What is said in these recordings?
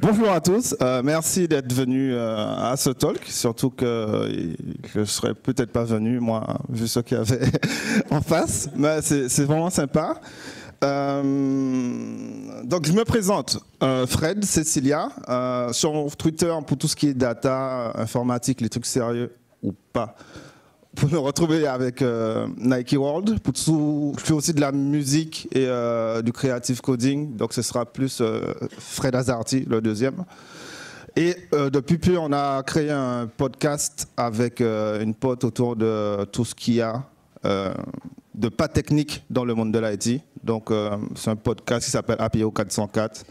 Bonjour à tous, euh, merci d'être venus euh, à ce talk, surtout que je ne serais peut-être pas venu, moi, vu ce qu'il y avait en face, mais c'est vraiment sympa. Euh, donc je me présente, Fred Cecilia, sur Twitter pour tout ce qui est data, informatique, les trucs sérieux ou pas pour me retrouver avec euh, Nike World. Pour je fais aussi de la musique et euh, du creative coding, donc ce sera plus euh, Fred Azarti, le deuxième. Et depuis peu, on a créé un podcast avec une pote autour de tout ce qu'il y a de pas technique dans le monde de l'IT. Donc c'est un podcast qui s'appelle APO 404.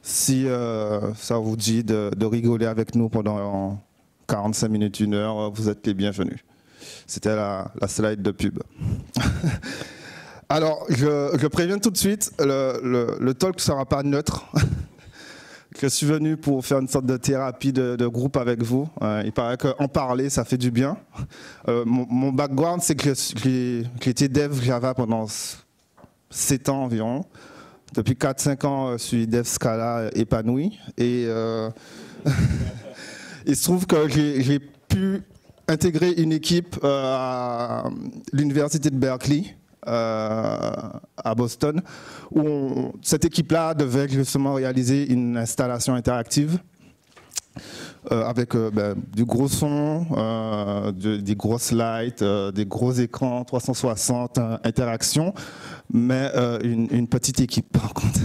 Si ça vous dit de, de rigoler avec nous pendant 45 minutes, une heure, vous êtes les bienvenus. C'était la, slide de pub. Alors, je, préviens tout de suite, le, talk ne sera pas neutre. je suis venu pour faire une sorte de thérapie de, groupe avec vous. Euh, il paraît qu'en parler, ça fait du bien. Euh, mon, background, c'est que été dev Java pendant 7 ans environ. Depuis 4-5 ans, je suis dev Scala épanoui. Et euh, il se trouve que j'ai pu intégré une équipe euh, à l'université de Berkeley. Euh, à Boston, où cette équipe-là devait justement réaliser une installation interactive euh, avec ben, du gros son, des grosses lights, des gros écrans 360 interactions, mais une, une, petite équipe par contre.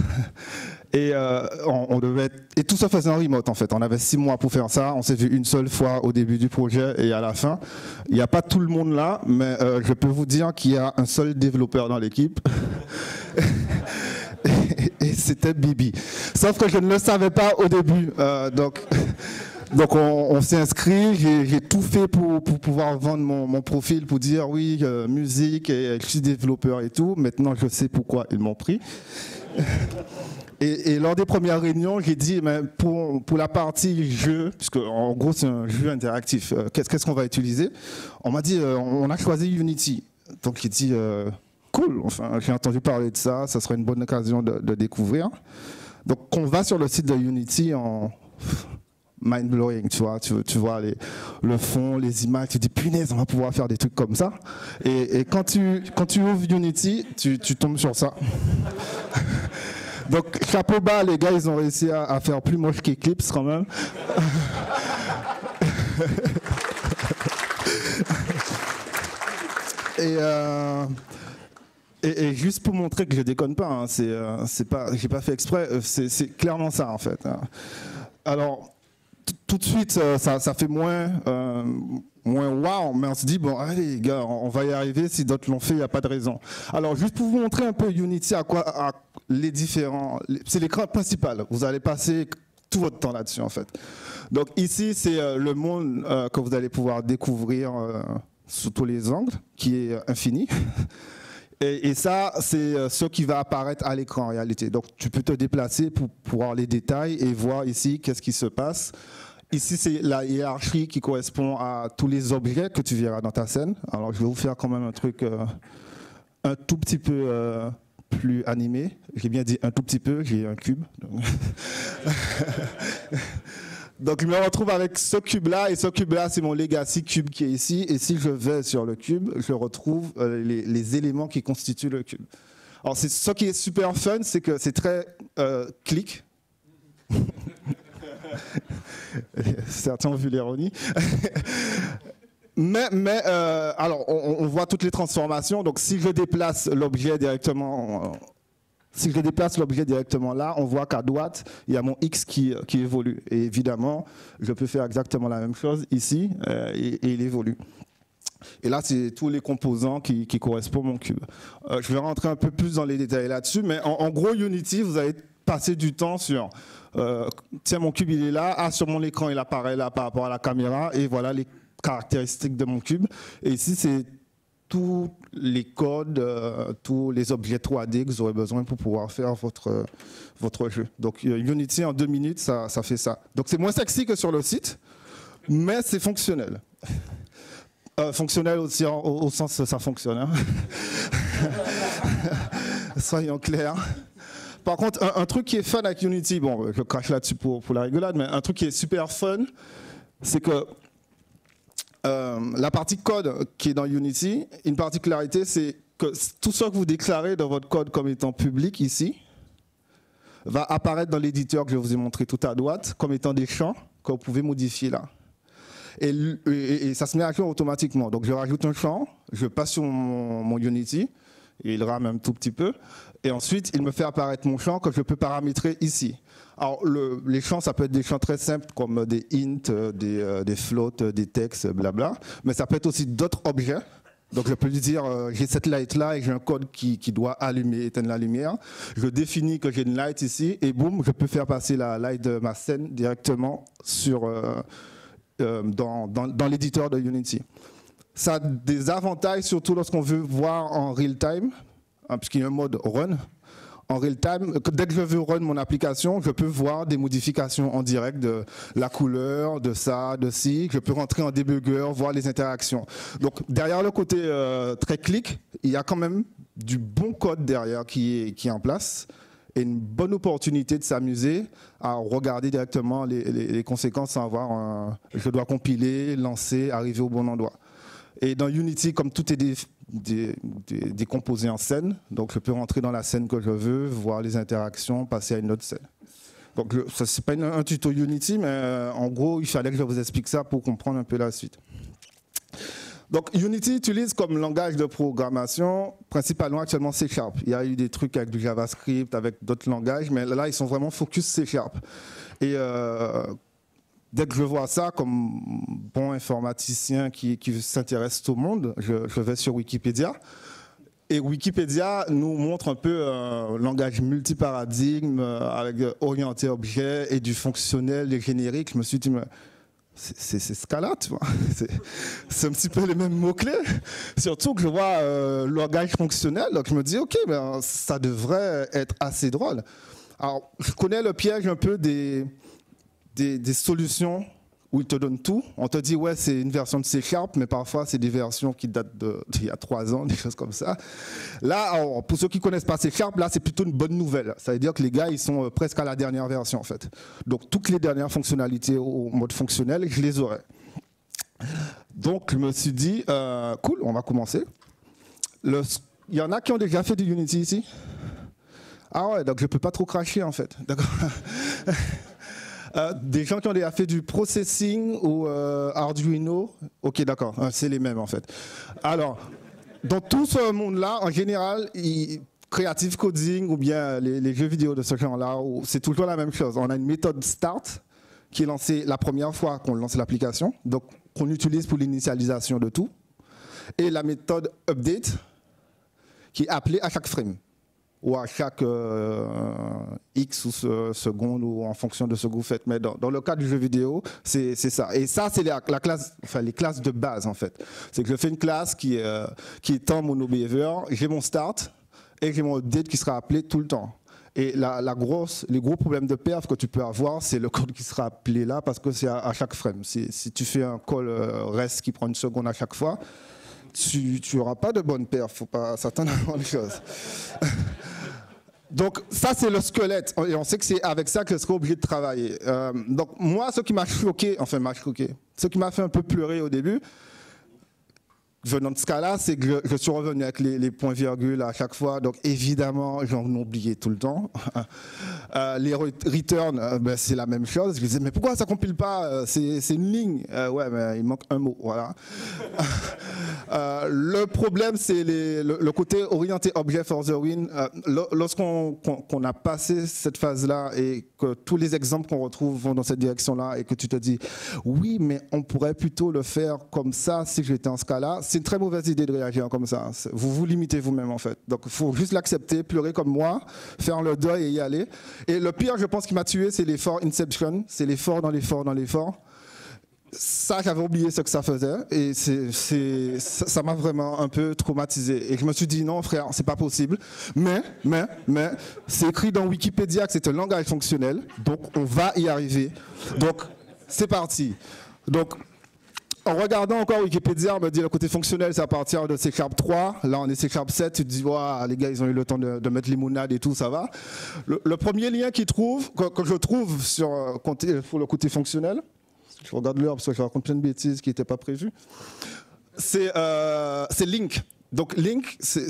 Et, euh, on, devait et tout ça faisait en remote en fait. On avait six mois pour faire ça. On s'est vu une seule fois au début du projet et à la fin. Il n'y a pas tout le monde là, mais euh, je peux vous dire qu'il y a un seul développeur dans l'équipe. et, c'était Bibi. Sauf que je ne le savais pas au début. Euh, donc. Donc on, s'est inscrit, j'ai tout fait pour, pouvoir vendre mon, profil, pour dire oui, musique, et je suis développeur et tout. Maintenant je sais pourquoi ils m'ont pris. Et, lors des premières réunions, j'ai dit, mais pour, la partie jeu, puisque en gros c'est un jeu interactif, euh, qu'est-ce qu'on va utiliser? On m'a dit, euh, on a choisi Unity. Donc j'ai dit, euh, cool, enfin j'ai entendu parler de ça, ça serait une bonne occasion de, découvrir. Donc on va sur le site de Unity en mind blowing, tu vois, tu, vois le fond, les images, tu dis punaise, on va pouvoir faire des trucs comme ça. Et, quand tu ouvres Unity, tu tombes sur ça. Donc, chapeau bas, les gars, ils ont réussi à, faire plus moche qu'Eclipse quand même. Euh, et, et, juste pour montrer que je déconne pas, hein, c'est, euh, c'est pas, j'ai pas fait exprès, euh, c'est, clairement ça en fait. Hein. Alors, tout de suite, ça, ça fait moins moins wow, mais on se dit, bon, allez les gars, on va y arriver, si d'autres l'ont fait, il n'y a pas de raison. Alors, juste pour vous montrer un peu Unity, à quoi les différents, c'est l'écran principal, vous allez passer tout votre temps là-dessus en fait. Donc ici, c'est euh, le monde euh, que vous allez pouvoir découvrir euh, sous tous les angles, qui est infini. Et, et, ça, c'est ce qui va apparaître à l'écran en réalité. Donc tu peux te déplacer pour, pour voir les détails et voir ici qu'est-ce qui se passe. Ici, c'est la hiérarchie qui correspond à tous les objets que tu verras dans ta scène. Alors, je vais vous faire quand même un truc euh, un tout petit peu euh, plus animé. J'ai bien dit un tout petit peu, j'ai un cube. Donc. je me retrouve avec ce cube-là, et ce cube-là, c'est mon legacy cube qui est ici. Et si je vais sur le cube, je retrouve euh, les, les, éléments qui constituent le cube. Alors, ce qui est super fun, c'est que c'est très clic. Certains ont vu l'ironie. mais, mais euh, alors, on, voit toutes les transformations. Donc, si je déplace l'objet directement, si je déplace l'objet directement là, on voit qu'à droite, il y a mon X qui, qui, évolue. Et évidemment, je peux faire exactement la même chose ici, euh, et, il évolue. Et là, c'est tous les composants qui, correspondent à mon cube. Euh, je vais rentrer un peu plus dans les détails là-dessus, mais en, en, gros, Unity, vous allez passer du temps sur euh, tiens, mon cube, il est là. Ah, sur mon écran, il apparaît là par rapport à la caméra. Et voilà les caractéristiques de mon cube. Et ici, c'est tous les codes, euh, tous les objets 3D que vous aurez besoin pour pouvoir faire votre, votre jeu. Donc euh, Unity, en deux minutes, ça, ça fait ça. Donc c'est moins sexy que sur le site, mais c'est fonctionnel. fonctionnel aussi au, sens ça fonctionne. Hein. Soyons clairs. Par contre, un, truc qui est fun avec Unity, bon, je crache là-dessus pour, la rigolade, mais un truc qui est super fun, c'est que euh, la partie code qui est dans Unity, une particularité, c'est que tout ce que vous déclarez dans votre code comme étant public ici, va apparaître dans l'éditeur que je vous ai montré tout à droite comme étant des champs que vous pouvez modifier là. Et, ça se met à jour automatiquement. Donc je rajoute un champ, je passe sur mon, Unity, et il rame un tout petit peu, et ensuite il me fait apparaître mon champ que je peux paramétrer ici. Alors les champs, ça peut être des champs très simples comme des int, des, euh, des floats, des textes, blabla, mais ça peut être aussi d'autres objets donc je peux lui dire, euh, j'ai cette light-là et j'ai un code qui, doit allumer, éteindre la lumière. Je définis que j'ai une light ici et boum, je peux faire passer la light de ma scène directement sur, euh, euh, dans, dans l'éditeur de Unity. Ça a des avantages, surtout lorsqu'on veut voir en real time, hein, puisqu'il y a un mode run en real time. Dès que je veux run mon application, je peux voir des modifications en direct de la couleur, de ça, de ci. Je peux rentrer en debugger, voir les interactions. Donc derrière le côté euh, très clic, il y a quand même du bon code derrière qui est, qui est en place et une bonne opportunité de s'amuser à regarder directement les, conséquences sans avoir un, je dois compiler, lancer, arriver au bon endroit. Et dans Unity, comme tout est décomposé en scène, donc je peux rentrer dans la scène que je veux, voir les interactions, passer à une autre scène. Donc ce n'est pas un tuto Unity, mais euh, en gros, il fallait que je vous explique ça pour comprendre un peu la suite. Donc Unity utilise comme langage de programmation principalement actuellement C Sharp. Il y a eu des trucs avec du JavaScript, avec d'autres langages, mais là ils sont vraiment focus C Sharp. Et euh, dès que je vois ça, comme bon informaticien qui, s'intéresse au monde, je, vais sur Wikipédia. Et Wikipédia nous montre un peu un langage multiparadigme euh, avec orienté objet et du fonctionnel et générique. Je me suis dit, c'est ce cas-là, tu vois. C'est un petit peu les mêmes mots-clés. Surtout que je vois euh, langage fonctionnel, donc je me dis, OK, ben, ça devrait être assez drôle. Alors, je connais le piège un peu des, des, solutions où ils te donnent tout. On te dit, ouais, c'est une version de C Sharp, mais parfois, c'est des versions qui datent d'il y a trois ans, des choses comme ça. Là, pour ceux qui connaissent pas C Sharp, là, c'est plutôt une bonne nouvelle. Ça veut dire que les gars, ils sont euh, presque à la dernière version, en fait. Donc, toutes les dernières fonctionnalités au mode fonctionnel, je les aurai. Donc, je me suis dit, euh, cool, on va commencer. Il y en a qui ont déjà fait du Unity ici? Ah ouais, donc je peux pas trop cracher, en fait. D'accord? Euh, des gens qui ont déjà fait du processing ou euh, Arduino? Ok, d'accord, euh, c'est les mêmes en fait. Alors, dans tout ce monde-là, en général, creative coding ou bien les, jeux vidéo de ce genre-là, c'est toujours la même chose. On a une méthode start qui est lancée la première fois qu'on lance l'application, donc qu'on utilise pour l'initialisation de tout, et la méthode update qui est appelée à chaque frame ou à chaque euh, X ou seconde ou en fonction de ce que vous faites. Mais dans, le cas du jeu vidéo, c'est ça. Et ça, c'est la, classe, enfin, les classes de base en fait. C'est que je fais une classe qui, euh, qui est en monobehavior, j'ai mon start et j'ai mon update qui sera appelé tout le temps. Et la, grosse, les gros problèmes de perf que tu peux avoir, c'est le code qui sera appelé là parce que c'est à, chaque frame. Si, tu fais un call euh, rest qui prend une seconde à chaque fois, tu n'auras pas de bonne perf. faut pas s'attendre à grand chose. Donc ça c'est le squelette et on sait que c'est avec ça que je serai obligé de travailler. Euh, donc moi ce qui m'a choqué, enfin m'a choqué, ce qui m'a fait un peu pleurer au début, venant de ce cas-là, c'est que je, suis revenu avec les, points-virgules à chaque fois. Donc évidemment, j'en oubliais tout le temps. Euh, les returns, euh, ben, c'est la même chose. Je disais, mais pourquoi ça compile pas euh, C'est une ligne? ouais, mais il manque un mot. Voilà. le problème, c'est le, côté orienté objet for the win. Lorsqu'on a passé cette phase-là et que tous les exemples qu'on retrouve vont dans cette direction-là et que tu te dis, oui, mais on pourrait plutôt le faire comme ça si j'étais en ce cas-là c'est une très mauvaise idée de réagir comme ça. Vous vous limitez vous-même en fait. Donc il faut juste l'accepter, pleurer comme moi, faire le deuil et y aller. Et le pire, je pense, qui m'a tué, c'est l'effort Inception. C'est l'effort dans l'effort dans l'effort. Ça, j'avais oublié ce que ça faisait et c'est, ça m'a vraiment un peu traumatisé. Et je me suis dit non, frère, c'est pas possible. Mais, mais, mais, c'est écrit dans Wikipédia que c'est un langage fonctionnel, donc on va y arriver. Donc, c'est parti. Donc, en regardant encore Wikipédia, on me dit le côté fonctionnel, c'est à partir de C 3. Là, on est C 7. Tu te dis, les gars, ils ont eu le temps de, mettre les monades et tout, ça va. Le, premier lien qu'ils trouvent, que, je trouve sur, euh, le côté fonctionnel, je regarde l'heure parce que je raconte plein de bêtises qui n'étaient pas prévues, euh, c'est Link. Donc, Link, c'est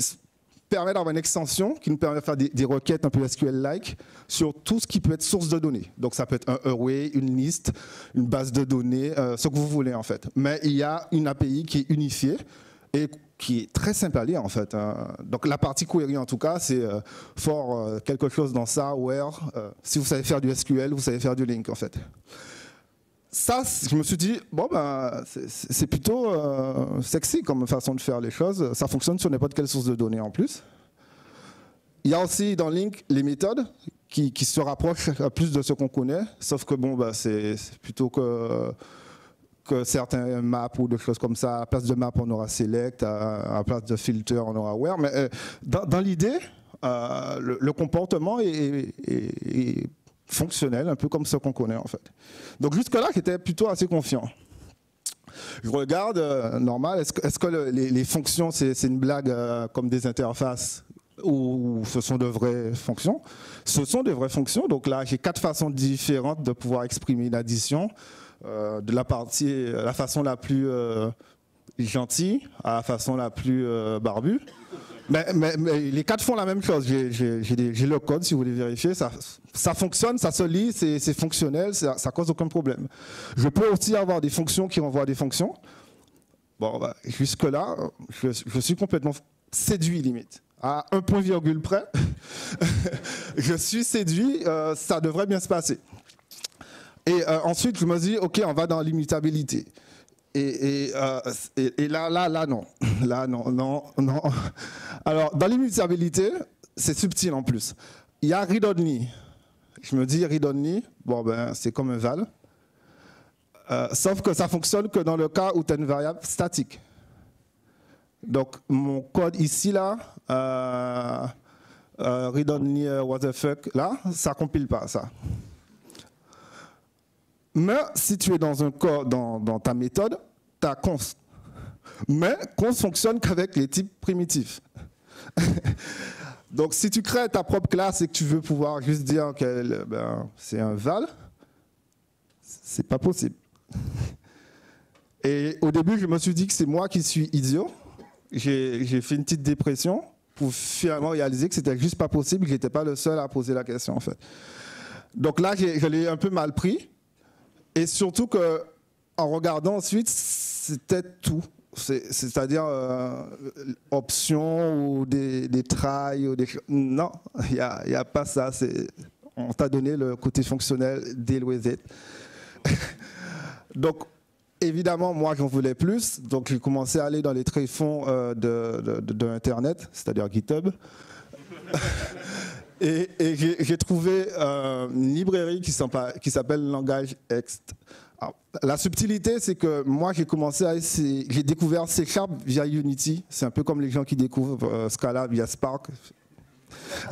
permet d'avoir une extension qui nous permet de faire des, requêtes un peu SQL-like sur tout ce qui peut être source de données. Donc ça peut être un array, une liste, une base de données, euh, ce que vous voulez en fait. Mais il y a une API qui est unifiée et qui est très simple à lire en fait. Hein. Donc la partie query en tout cas, c'est euh, fort euh, quelque chose dans ça, where, si vous savez faire du SQL, vous savez faire du link en fait ça, je me suis dit, bon, ben, c'est plutôt euh, sexy comme façon de faire les choses. Ça fonctionne sur n'importe quelle source de données en plus. Il y a aussi dans Link les méthodes qui, se rapprochent plus de ce qu'on connaît, sauf que bon, ben, c'est plutôt que, certains maps ou des choses comme ça. À place de map, on aura select, à, place de filter, on aura where. Mais euh, dans, l'idée, euh, le, comportement est fonctionnel, un peu comme ce qu'on connaît en fait. Donc jusque-là, j'étais plutôt assez confiant. Je regarde, euh, normal, est-ce que, les, fonctions, c'est une blague euh, comme des interfaces ou ce sont de vraies fonctions? Ce sont de vraies fonctions. Donc là, j'ai quatre façons différentes de pouvoir exprimer une addition. Euh, de la partie, la façon la plus gentille à la façon la plus barbue. Mais, les quatre font la même chose. J'ai le code, si vous voulez vérifier. Ça, fonctionne, ça se lit, c'est fonctionnel, ça, ça cause aucun problème. Je peux aussi avoir des fonctions qui renvoient des fonctions. Bon, bah, jusque-là, je, suis complètement séduit, limite. À un point virgule près, je suis séduit, euh, ça devrait bien se passer. Et euh, ensuite, je me dis, OK, on va dans l'immutabilité. Euh, et, là, là, là, non. Là, non, non, non. Alors, dans l'immutabilité, c'est subtil en plus. Il y a read only. Je me dis read only, bon, ben, c'est comme un val. Euh, sauf que ça fonctionne que dans le cas où tu as une variable statique. Donc, mon code ici, là, euh, euh read only what the fuck, là, ça compile pas, ça. Mais si tu es dans un code, dans ta méthode, tu as const. Mais const fonctionne qu'avec les types primitifs. Donc si tu crées ta propre classe et que tu veux pouvoir juste dire que ben, c'est un val, c'est pas possible. Et au début, je me suis dit que c'est moi qui suis idiot. J'ai fait une petite dépression pour finalement réaliser que c'était juste pas possible, que j'étais pas le seul à poser la question en fait. Donc là, je l'ai un peu mal pris. Et surtout que, en regardant ensuite, c'était tout. C'est-à-dire euh, options ou des, des ou des Non, il n'y a, a, pas ça. On t'a donné le côté fonctionnel, deal with it. donc, évidemment, moi, j'en voulais plus. Donc, j'ai commencé à aller dans les tréfonds euh, de, c'est-à-dire GitHub. Et, j'ai trouvé euh, une librairie qui s'appelle Langage Ext. La subtilité, c'est que moi, j'ai commencé à essayer, j'ai découvert C Sharp via Unity. C'est un peu comme les gens qui découvrent euh, Scala via Spark.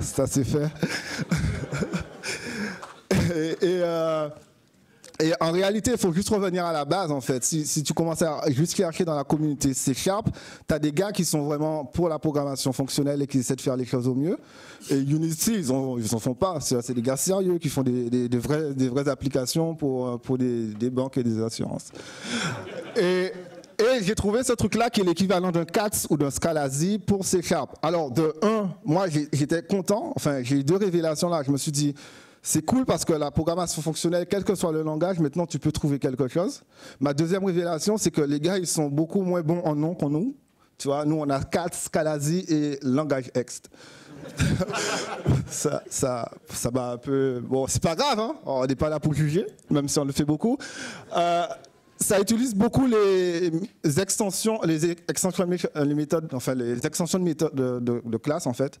Ça, c'est fait. euh, et en réalité, il faut juste revenir à la base, en fait. Si, tu commences à juste chercher dans la communauté C Sharp, tu as des gars qui sont vraiment pour la programmation fonctionnelle et qui essaient de faire les choses au mieux. Et Unity, ils n'en font pas. C'est des gars sérieux qui font des, des, vrais, des vraies applications pour, pour des, des banques et des assurances. Et, et j'ai trouvé ce truc-là qui est l'équivalent d'un CATS ou d'un Scalasi pour C Sharp. Alors, de un, moi, j'étais content. Enfin, j'ai eu deux révélations là. Je me suis dit, c'est cool parce que la programmation fonctionnelle, quel que soit le langage, maintenant tu peux trouver quelque chose. Ma deuxième révélation, c'est que les gars, ils sont beaucoup moins bons en nom qu'en nous. Tu vois, nous, on a CAT, Scalasi et langage Ext. ça, ça, ça va un peu. Bon, c'est pas grave, hein on n'est pas là pour juger, même si on le fait beaucoup. Euh, ça utilise beaucoup les extensions, les extensions, les méthodes, enfin les extensions de méthodes de, classe en fait.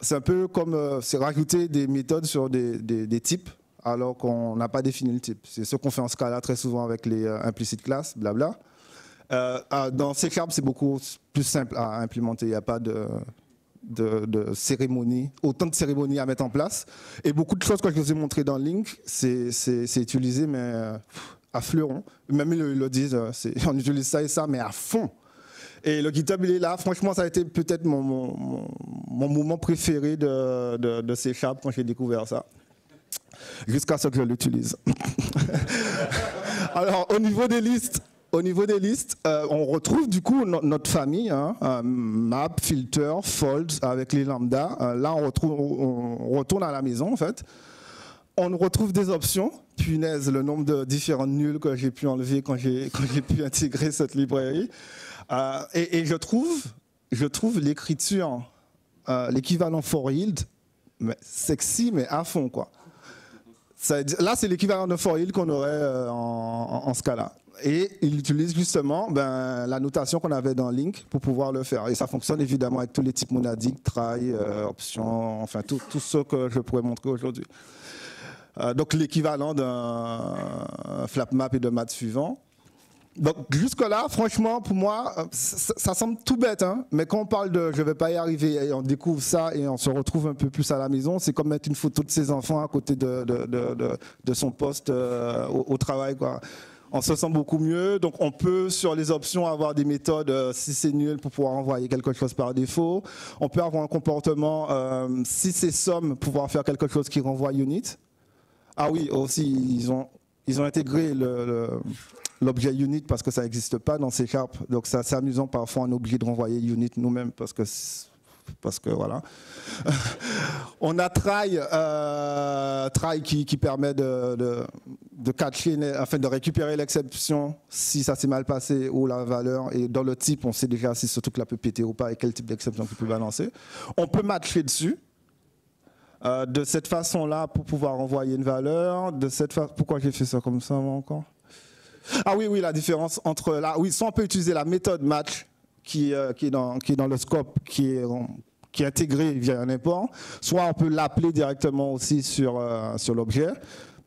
C'est un peu comme euh, rajouter des méthodes sur des, types alors qu'on n'a pas défini le type. C'est ce qu'on fait en Scala très souvent avec les euh, implicites classes, blabla. Euh, dans C Sharp, c'est beaucoup plus simple à implémenter. Il n'y a pas de, de, autant de cérémonies à mettre en place. Et beaucoup de choses que je vous ai montrées dans Link, c'est utilisé, mais à fleuron. Même ils le, disent, on utilise ça et ça, mais à fond. Et le GitHub, il est là. Franchement, ça a été peut-être mon, mon, moment préféré de, de, de quand j'ai découvert ça. Jusqu'à ce que je l'utilise. Alors, au niveau des listes, au niveau des listes, euh, on retrouve du coup notre famille, hein, euh, map, filter, fold avec les lambda. Euh, là, on, retrouve, on, retourne à la maison en fait. On retrouve des options. Punaise, le nombre de différents nuls que j'ai pu enlever quand j'ai pu intégrer cette librairie. Et, et, je trouve, je trouve l'écriture, l'équivalent for yield, mais sexy, mais à fond quoi. Là, c'est l'équivalent de for yield qu'on aurait en, en, ce cas-là. Et il utilise justement ben, la notation qu'on avait dans Link pour pouvoir le faire. Et ça fonctionne évidemment avec tous les types monadiques, try, euh, options, enfin tout, tout ce que je pourrais montrer aujourd'hui. Euh, donc l'équivalent d'un flap map et de maths suivant. Donc jusque-là, franchement, pour moi, euh, ça, semble tout bête, hein, mais quand on parle de je ne vais pas y arriver et on découvre ça et on se retrouve un peu plus à la maison, c'est comme mettre une photo de ses enfants à côté de, son poste au, travail. On se sent beaucoup mieux. Donc on peut sur les options avoir des méthodes euh, si c'est nul pour pouvoir envoyer quelque chose par défaut. On peut avoir un comportement euh, si c'est somme pouvoir faire quelque chose qui renvoie unit. Ah oui, aussi ils ont ils ont intégré l'objet unit parce que ça n'existe pas dans C Sharp. Donc c'est amusant parfois on obligé de renvoyer unit nous-mêmes parce que parce que voilà. on a try, euh, try qui, permet de, de, catcher, enfin de récupérer l'exception si ça s'est mal passé ou la valeur. Et dans le type, on sait déjà si ce truc-là peut péter ou pas et quel type d'exception peut balancer. On peut matcher dessus. Euh, de cette façon-là pour pouvoir envoyer une valeur. De cette Pourquoi j'ai fait ça comme ça encore? Ah oui, oui, la différence entre là, oui, soit on peut utiliser la méthode match qui, euh, qui, est dans, qui est dans le scope, qui est, qui est intégré via un import, soit on peut l'appeler directement aussi sur, euh, sur l'objet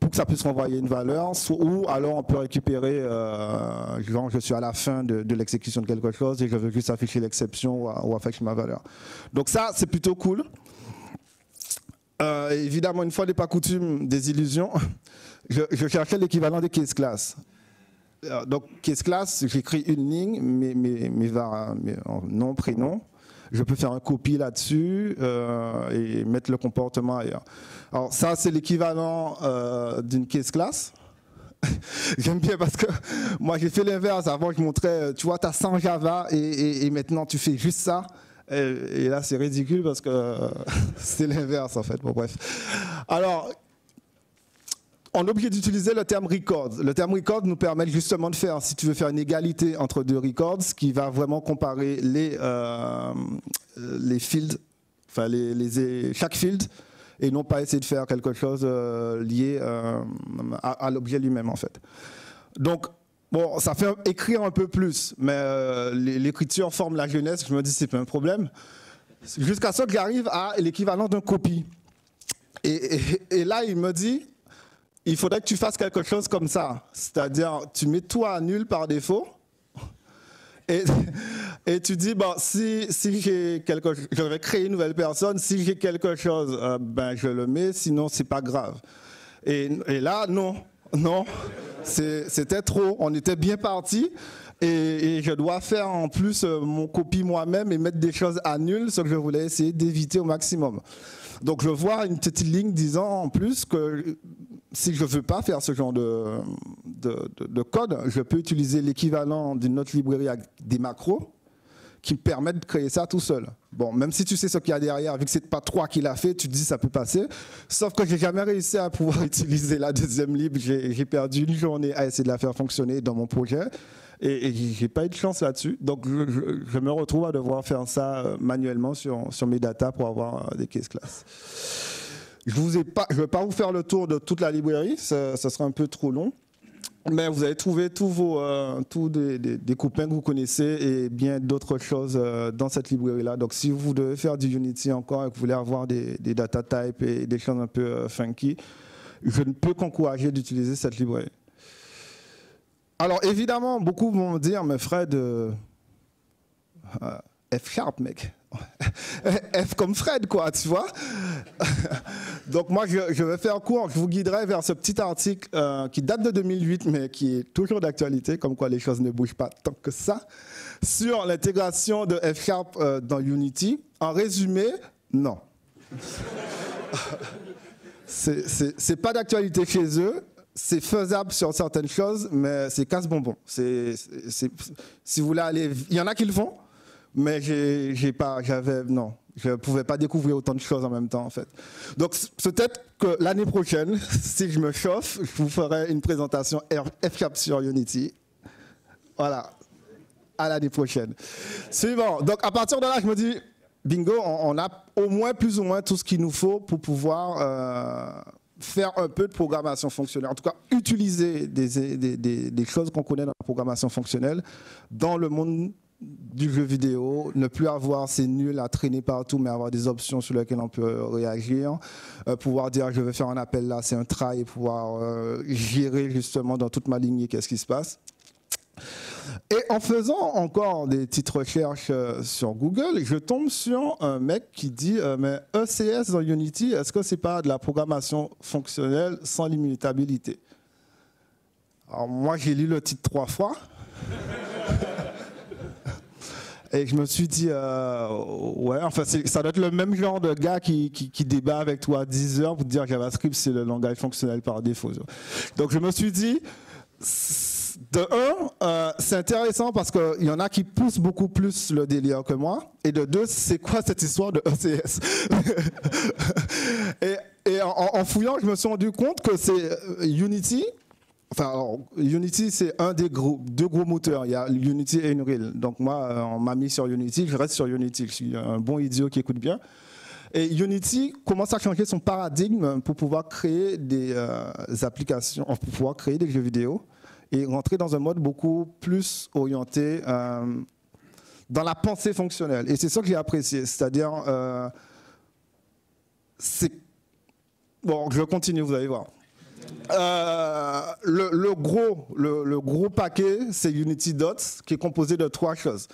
pour que ça puisse renvoyer une valeur, ou alors on peut récupérer, euh, genre je suis à la fin de, de l'exécution de quelque chose et je veux juste afficher l'exception ou, afficher ma valeur. Donc ça, c'est plutôt cool. Évidemment, une fois n'est pas coutume des illusions, je, je cherchais l'équivalent des case class. Euh, donc, case class, j'écris une ligne, mes, mes, mes, nom, prénom. Je peux faire un copie là-dessus euh, et mettre le comportement ailleurs. Alors, ça, c'est l'équivalent euh, d'une case class. J'aime bien parce que moi, j'ai fait l'inverse. Avant, je montrais, tu vois, tu as 100 Java et, et, maintenant, tu fais juste ça. Et, là, c'est ridicule parce que c'est l'inverse, en fait. Bon, bref. Alors, on est obligé d'utiliser le terme record. Le terme record nous permet justement de faire, si tu veux faire une égalité entre deux records, qui va vraiment comparer les, euh, les fields, enfin les, chaque field, et non pas essayer de faire quelque chose euh, lié euh, à, l'objet lui-même en fait. Donc bon, ça fait écrire un peu plus, mais l'écriture forme la jeunesse. Je me dis c'est pas un problème. Jusqu'à ce que j'arrive à l'équivalent d'un copie. et là, il me dit, il faudrait que tu fasses quelque chose comme ça. C'est-à-dire, tu mets tout à nul par défaut. Et, tu dis, bon, si, j'ai quelque je vais créer une nouvelle personne, si j'ai quelque chose, euh, ben, je le mets, sinon, c'est pas grave. Et, là, non, non, c'était trop. On était bien parti. Et, je dois faire en plus euh, mon copie moi-même et mettre des choses à nul, ce que je voulais essayer d'éviter au maximum. Donc je vois une petite ligne disant en plus que si je ne veux pas faire ce genre de, de, code, je peux utiliser l'équivalent d'une autre librairie avec des macros qui me permettent de créer ça tout seul. Bon, même si tu sais ce qu'il y a derrière, vu que c'est pas toi qui l'a fait, tu te dis ça peut passer. Sauf que j'ai jamais réussi à pouvoir utiliser la deuxième libre. J'ai perdu une journée à essayer de la faire fonctionner dans mon projet. Et, et j'ai pas eu de chance là-dessus. Donc, je, me retrouve à devoir faire ça euh, manuellement sur, sur mes datas pour avoir euh, des cases classes. Je ne vais pas vous faire le tour de toute la librairie, ça, sera un peu trop long. Mais vous allez trouver tous vos euh, tous des, copains que vous connaissez et bien d'autres choses dans cette librairie-là. Donc, si vous devez faire du Unity encore et que vous voulez avoir des, data types et des choses un peu funky, je ne peux qu'encourager d'utiliser cette librairie. Alors évidemment, beaucoup vont me dire, mais Fred, euh, F-sharp, mec, F comme Fred, quoi, tu vois. Donc moi, je, vais faire court, je vous guiderai vers ce petit article euh, qui date de 2008, mais qui est toujours d'actualité, comme quoi les choses ne bougent pas tant que ça, sur l'intégration de F euh, dans Unity. En résumé, non. c'est pas d'actualité chez eux, c'est faisable sur certaines choses, mais c'est casse-bonbon. Si vous voulez il y en a qui le font, mais j'ai pas, j'avais, non, je ne pouvais pas découvrir autant de choses en même temps, en fait. Donc, peut-être que l'année prochaine, si je me chauffe, je vous ferai une présentation FCAP sur Unity. Voilà. À l'année prochaine. Suivant. Donc, à partir de là, je me dis, bingo, on, a au moins, plus ou moins, tout ce qu'il nous faut pour pouvoir euh, faire un peu de programmation fonctionnelle. En tout cas, utiliser des, choses qu'on connaît dans la programmation fonctionnelle dans le monde du jeu vidéo, ne plus avoir ces nuls à traîner partout, mais avoir des options sur lesquelles on peut réagir, euh, pouvoir dire je vais faire un appel là, c'est un try, pouvoir euh, gérer justement dans toute ma lignée qu'est-ce qui se passe. Et en faisant encore des petites recherches euh, sur Google, je tombe sur un mec qui dit mais ECS dans Unity, est-ce que c'est pas de la programmation fonctionnelle sans limitabilité Alors moi j'ai lu le titre trois fois. Et je me suis dit, euh, ouais, enfin, ça doit être le même genre de gars qui, qui, débat avec toi à 10 heures pour te dire JavaScript, c'est le langage fonctionnel par défaut. Donc, je me suis dit, de un, euh, c'est intéressant parce qu'il y en a qui poussent beaucoup plus le délire que moi. Et de deux, c'est quoi cette histoire de ECS Et, en, fouillant, je me suis rendu compte que c'est euh, Unity Enfin, Unity, c'est un des gros, deux gros moteurs. Il y a Unity et Unreal. Donc moi, euh, on m'a mis sur Unity, je reste sur Unity. Je suis un bon idiot qui écoute bien. Et Unity commence à changer son paradigme pour pouvoir créer des euh, applications, pour pouvoir créer des jeux vidéo et rentrer dans un mode beaucoup plus orienté euh, dans la pensée fonctionnelle. Et c'est ça que j'ai apprécié. C'est-à-dire, c'est... Bon, je continue, vous allez voir. Euh, le, gros, le, gros paquet, c'est Unity Dots, qui est composé de trois choses.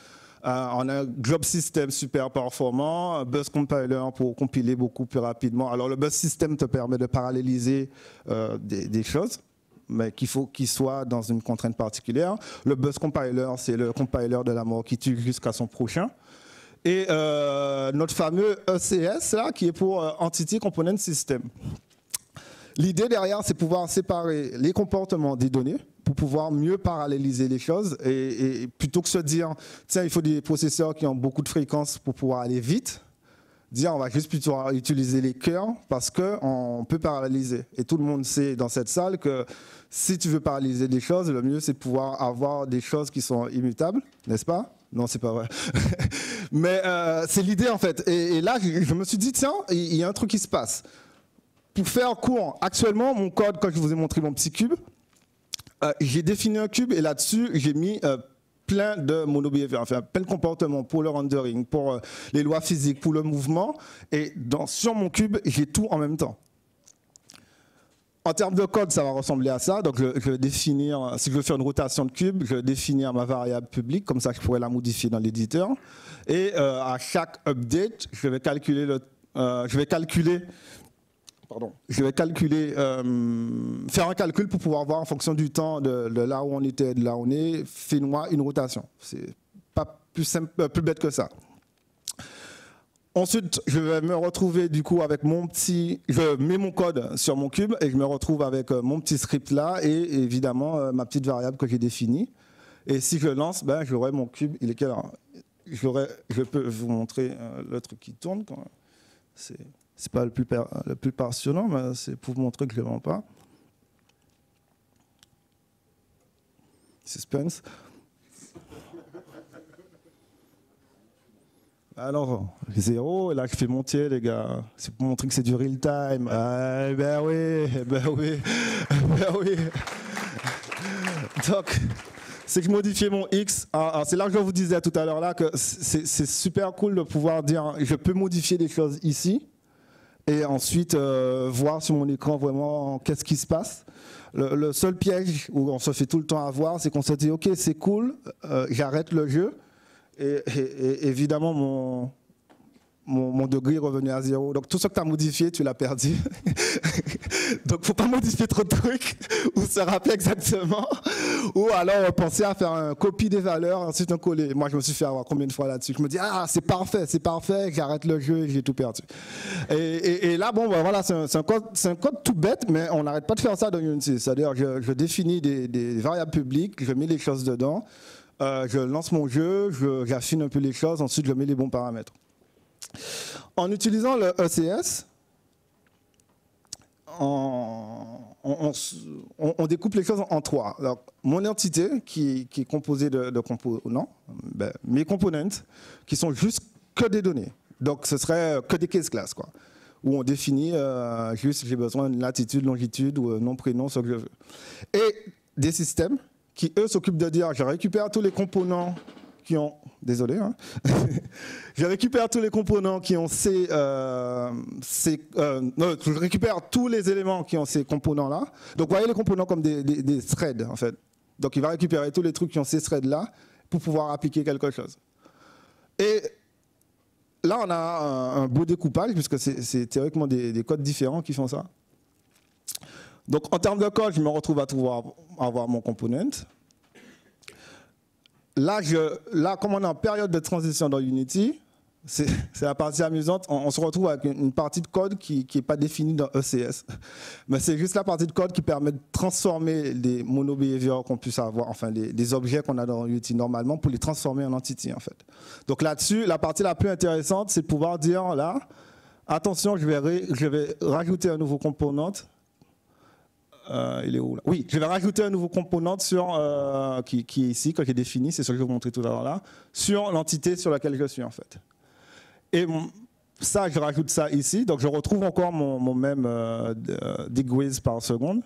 Euh, on a un Glob System super performant, un Buzz Compiler pour compiler beaucoup plus rapidement. Alors le Buzz System te permet de paralléliser euh, des, choses, mais qu'il faut qu'il soit dans une contrainte particulière. Le Buzz Compiler, c'est le compiler de la mort qui tue jusqu'à son prochain. Et notre fameux ECS, là, qui est pour Entity Component System. L'idée derrière, c'est pouvoir séparer les comportements des données pour pouvoir mieux paralléliser les choses et, plutôt que se dire, tiens, il faut des processeurs qui ont beaucoup de fréquences pour pouvoir aller vite, dire on va juste plutôt utiliser les cœurs parce qu'on peut paralléliser. Et tout le monde sait dans cette salle que si tu veux paralléliser des choses, le mieux c'est de pouvoir avoir des choses qui sont immutables, n'est-ce pas? Non, c'est pas vrai. Mais euh, c'est l'idée en fait. Et, là, je, me suis dit, tiens, il y a un truc qui se passe pour faire court, actuellement, mon code, quand je vous ai montré mon petit cube, euh, j'ai défini un cube et là-dessus, j'ai mis euh, plein de monobehavior, enfin plein de comportements pour le rendering, pour euh, les lois physiques, pour le mouvement. Et sur mon cube, j'ai tout en même temps. En termes de code, ça va ressembler à ça. Donc, je, vais définir, si je veux faire une rotation de cube, je vais définir ma variable publique, comme ça je pourrais la modifier dans l'éditeur. Et à chaque update, je vais calculer Je vais calculer, euh, faire un calcul pour pouvoir voir en fonction du temps de, là où on était, de là où on est, fais-moi une rotation. C'est pas plus simple, euh, plus bête que ça. Ensuite, je vais me retrouver du coup avec mon petit, je mets mon code sur mon cube et je me retrouve avec euh, mon petit script là et évidemment ma petite variable que j'ai définie. Et si je lance, ben j'aurai mon cube. Il est quelle heure Je peux vous montrer le truc qui tourne. C'est c'est pas le plus, le plus passionnant, mais c'est pour vous montrer que je ne vends pas. Suspense. Alors, zéro, là je fais monter les gars. C'est pour montrer que c'est du real time. Ah, ben oui, ben oui, ben oui. Donc, c'est que je modifiais mon X. Ah, ah, c'est là que je vous disais tout à l'heure là que c'est super cool de pouvoir dire je peux modifier des choses ici et ensuite euh, voir sur mon écran vraiment qu'est-ce qui se passe. Le, seul piège où on se fait tout le temps avoir, c'est qu'on se dit ok c'est cool, euh, j'arrête le jeu et, évidemment mon mon, degré est revenu à zéro. Donc tout ce que tu as modifié, tu l'as perdu. Donc faut pas modifier trop de trucs ou se rappeler exactement. Ou alors penser à faire un copie des valeurs, ensuite un coller. Moi, je me suis fait avoir combien de fois là-dessus? Je me dis, ah, c'est parfait, c'est parfait, j'arrête le jeu et j'ai tout perdu. Et, là, bon, ben, voilà, c'est un, code tout bête, mais on n'arrête pas de faire ça dans Unity. C'est-à-dire, je, je définis des, des variables publiques, je mets les choses dedans. Euh, je lance mon jeu, j'affine un peu les choses, ensuite je mets les bons paramètres. En utilisant le ECS, on, découpe les choses en, trois. mon entité, qui, est composée de, composants, ben, mes components, qui sont juste que des données. Donc, ce serait que des case classes, quoi. Où on définit euh, juste, j'ai besoin de latitude, longitude, ou nom, prénom, ce que je veux. Et des systèmes qui, eux, s'occupent de dire, je récupère tous les components qui ont... Désolé, hein je récupère tous les components qui ont ces... Euh, euh, récupère tous les éléments qui ont ces components-là. Donc, vous voyez les components comme des, threads, en fait. Donc, il va récupérer tous les trucs qui ont ces threads-là pour pouvoir appliquer quelque chose. Et là, on a un, beau découpage, puisque c'est théoriquement des, des, codes différents qui font ça. Donc en termes de code, je me retrouve à trouver, avoir mon component. Là, comme on est en période de transition dans Unity, c'est la partie amusante. On, se retrouve avec une, partie de code qui n'est pas définie dans ECS. Mais c'est juste la partie de code qui permet de transformer les monobehaviors qu'on puisse avoir, enfin les, objets qu'on a dans Unity normalement, pour les transformer en entity en fait. Donc là-dessus, la partie la plus intéressante, c'est de pouvoir dire là, attention, je vais, je vais rajouter un nouveau component euh, est Oui, je vais rajouter un nouveau component sur, euh, qui, est ici, que j'ai défini, c'est ce que je vous montrer tout à l'heure là, sur l'entité sur laquelle je suis en fait. Et ça, je rajoute ça ici, donc je retrouve encore mon, même euh, degrees par seconde.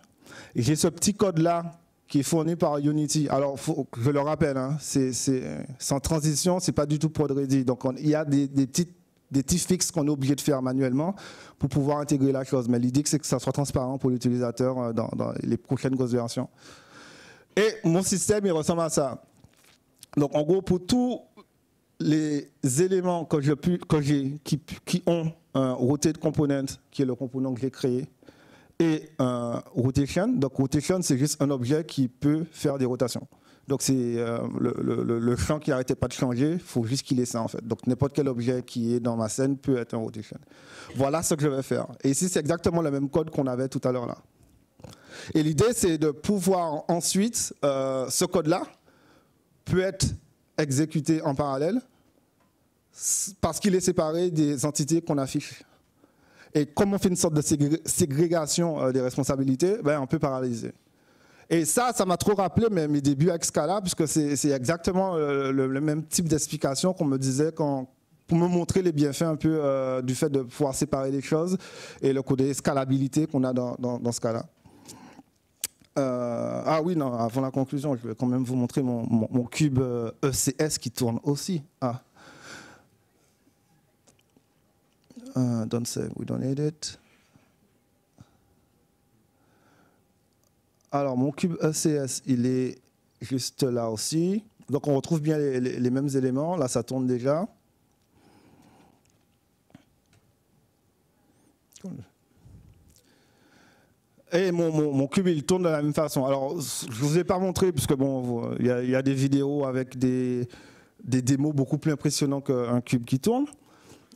Et j'ai ce petit code là qui est fourni par Unity. Alors, je le rappelle, hein, c'est sans transition, c'est pas du tout prod ready. Donc, il y a des, des petites des petits fixes qu'on est obligé de faire manuellement pour pouvoir intégrer la chose. Mais l'idée, c'est que ça soit transparent pour l'utilisateur euh, dans, les prochaines grosses versions. Et mon système, il ressemble à ça. Donc, en gros, pour tous les éléments que j'ai, qui, qui, ont un rotate component, qui est le component que j'ai créé, et un rotation. Donc, rotation, c'est juste un objet qui peut faire des rotations. Donc c'est euh, le, champ qui n'arrêtait pas de changer, il faut juste qu'il ait ça en fait. Donc n'importe quel objet qui est dans ma scène peut être un rotation. Voilà ce que je vais faire. Et ici c'est exactement le même code qu'on avait tout à l'heure là. Et l'idée c'est de pouvoir ensuite, euh, ce code-là peut être exécuté en parallèle parce qu'il est séparé des entités qu'on affiche. Et comme on fait une sorte de ségrégation euh, des responsabilités, ben, on peut paralyser. Et ça, ça m'a trop rappelé mes, débuts avec Scala, puisque c'est exactement euh, le, même type d'explication qu'on me disait quand, pour me montrer les bienfaits un peu euh, du fait de pouvoir séparer les choses et le côté scalabilité qu'on a dans, dans, Scala. Euh, ah oui, non, avant la conclusion, je vais quand même vous montrer mon, cube ECS e qui tourne aussi. Ah. don't say we don't need it. Alors, mon cube ECS, il est juste là aussi. Donc, on retrouve bien les, mêmes éléments. Là, ça tourne déjà. Et mon, cube, il tourne de la même façon. Alors, je ne vous ai pas montré, puisque bon, il y, a des vidéos avec des, des démos beaucoup plus impressionnants qu'un cube qui tourne.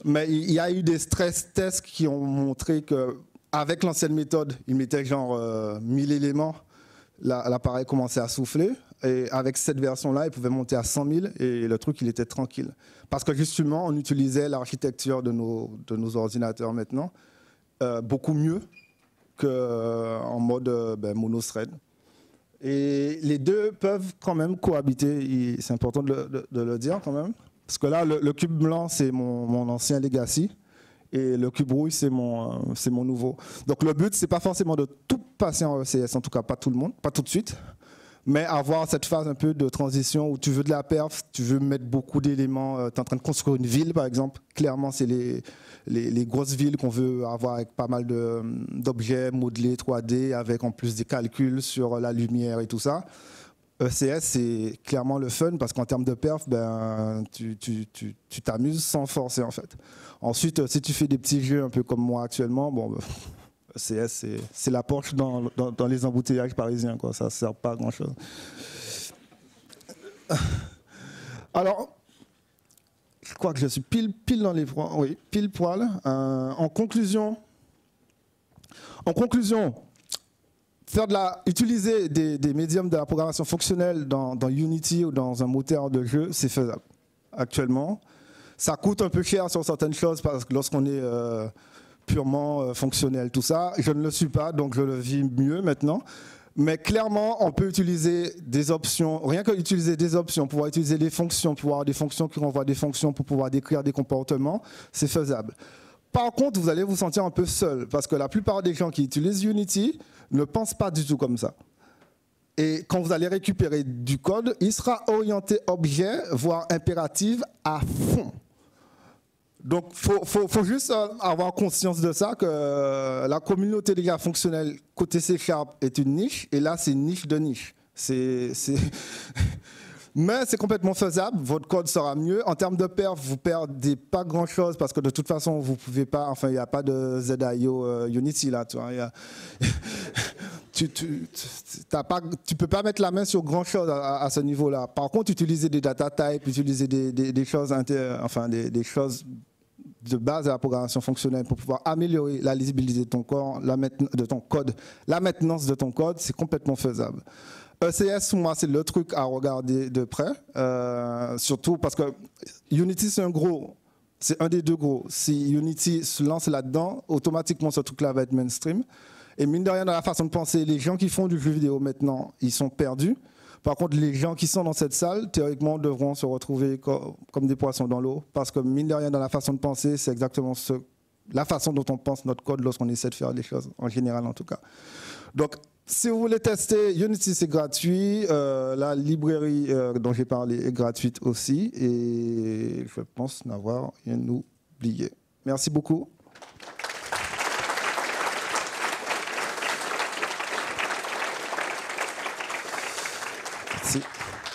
Mais il y a eu des stress tests qui ont montré que avec l'ancienne méthode, il mettait genre 1000 euh, éléments, l'appareil commençait à souffler. Et avec cette version-là, il pouvait monter à 100 000 et le truc, il était tranquille. Parce que justement, on utilisait l'architecture de nos, ordinateurs maintenant euh, beaucoup mieux qu'en euh, mode ben, mono-thread. Et les deux peuvent quand même cohabiter, c'est important de le, dire quand même. Parce que là, le, cube blanc, c'est mon ancien legacy et le cube rouille, c'est mon, euh, c'est mon nouveau. Donc le but, c'est pas forcément de tout passer en ECS, en tout cas pas tout le monde, pas tout de suite, mais avoir cette phase un peu de transition où tu veux de la perf, tu veux mettre beaucoup d'éléments, euh, tu es en train de construire une ville par exemple, clairement c'est les, les, grosses villes qu'on veut avoir avec pas mal d'objets modelés 3D, avec en plus des calculs sur la lumière et tout ça. ECS, c'est clairement le fun parce qu'en termes de perf, ben, tu t'amuses sans forcer en fait. Ensuite, si tu fais des petits jeux un peu comme moi actuellement, bon, ECS, c'est la Porsche dans, dans, les embouteillages parisiens, quoi. ça ne sert pas à grand chose. Alors, je crois que je suis pile, pile dans les points, oui, pile poil. Euh, en conclusion, en conclusion, faire de la, utiliser des, médiums de la programmation fonctionnelle dans, Unity ou dans un moteur de jeu, c'est faisable actuellement. Ça coûte un peu cher sur certaines choses parce que lorsqu'on est euh, purement euh, fonctionnel, tout ça, je ne le suis pas, donc je le vis mieux maintenant. Mais clairement, on peut utiliser des options, rien que utiliser des options, pouvoir utiliser des fonctions, pouvoir avoir des fonctions qui renvoient des fonctions pour pouvoir décrire des comportements, c'est faisable. Par contre, vous allez vous sentir un peu seul, parce que la plupart des gens qui utilisent Unity ne pensent pas du tout comme ça. Et quand vous allez récupérer du code, il sera orienté objet, voire impératif à fond. Donc, il faut, juste euh, avoir conscience de ça, que euh, la communauté des gars fonctionnels côté C Sharp est une niche, et là, c'est une niche de niche. C'est, Mais c'est complètement faisable, votre code sera mieux. En termes de perf, vous perdez pas grand-chose, parce que de toute façon, vous pouvez pas, enfin, il n'y a pas de ZIO euh, Unity là, tu vois. peux pas mettre la main sur grand chose à, ce niveau-là. Par contre, utiliser des data types, utiliser des, choses, enfin, des, choses de base de la programmation fonctionnelle pour pouvoir améliorer la lisibilité de ton code, la maintenance de ton code, c'est complètement faisable. ECS, moi, c'est le truc à regarder de près, euh, surtout parce que Unity, c'est un gros, c'est un des deux gros. Si Unity se lance là-dedans, automatiquement, ce truc-là va être mainstream. Et mine de rien, dans la façon de penser, les gens qui font du jeu vidéo maintenant, ils sont perdus. Par contre, les gens qui sont dans cette salle, théoriquement, devront se retrouver comme des poissons dans l'eau, parce que mine de rien, dans la façon de penser, c'est exactement la façon dont on pense notre code lorsqu'on essaie de faire les choses, en général en tout cas. Donc, si vous voulez tester, Unity c'est gratuit, euh, la librairie euh, dont j'ai parlé est gratuite aussi, et je pense n'avoir rien oublié. Merci beaucoup.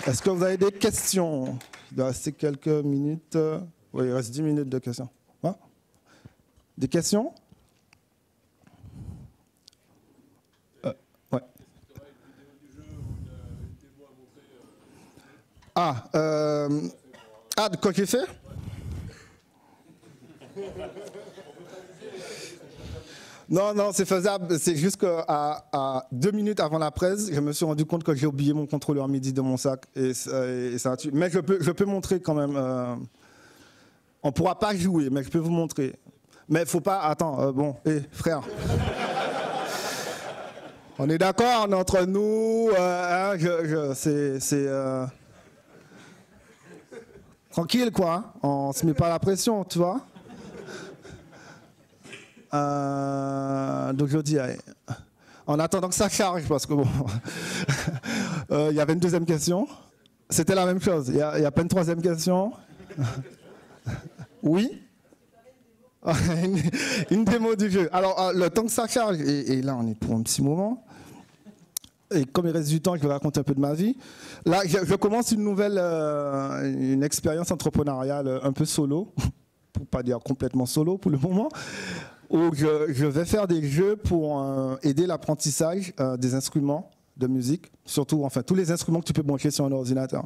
Est-ce que vous avez des questions? Il doit rester quelques minutes. Oui, il reste 10 minutes de questions. Des questions? Ah, euh, quoi fait Non, non, c'est faisable. C'est juste qu'à à deux minutes avant la presse, je me suis rendu compte que j'ai oublié mon contrôleur MIDI de mon sac. Et, ça, mais je peux, je peux montrer quand même. Euh, on ne pourra pas jouer, mais je peux vous montrer. Mais il faut pas. Attends, euh, bon, hé, frère. on est d'accord, entre nous. Euh, hein, c'est. Tranquille, quoi. Hein. On se met pas la pression, tu vois. Euh, donc je dis, en attendant que ça charge, parce que bon, euh, il y avait une deuxième question. C'était la même chose. Il y, a, pas une troisième question? oui? Une, démo du jeu. Alors, euh, le temps que ça charge, et, là on est pour un petit moment, et comme il reste du temps, je vais raconter un peu de ma vie. Là, je, commence une nouvelle, une expérience entrepreneuriale un peu solo, pour pas dire complètement solo pour le moment où je, vais faire des jeux pour euh, aider l'apprentissage euh, des instruments de musique, surtout enfin tous les instruments que tu peux brancher sur un ordinateur.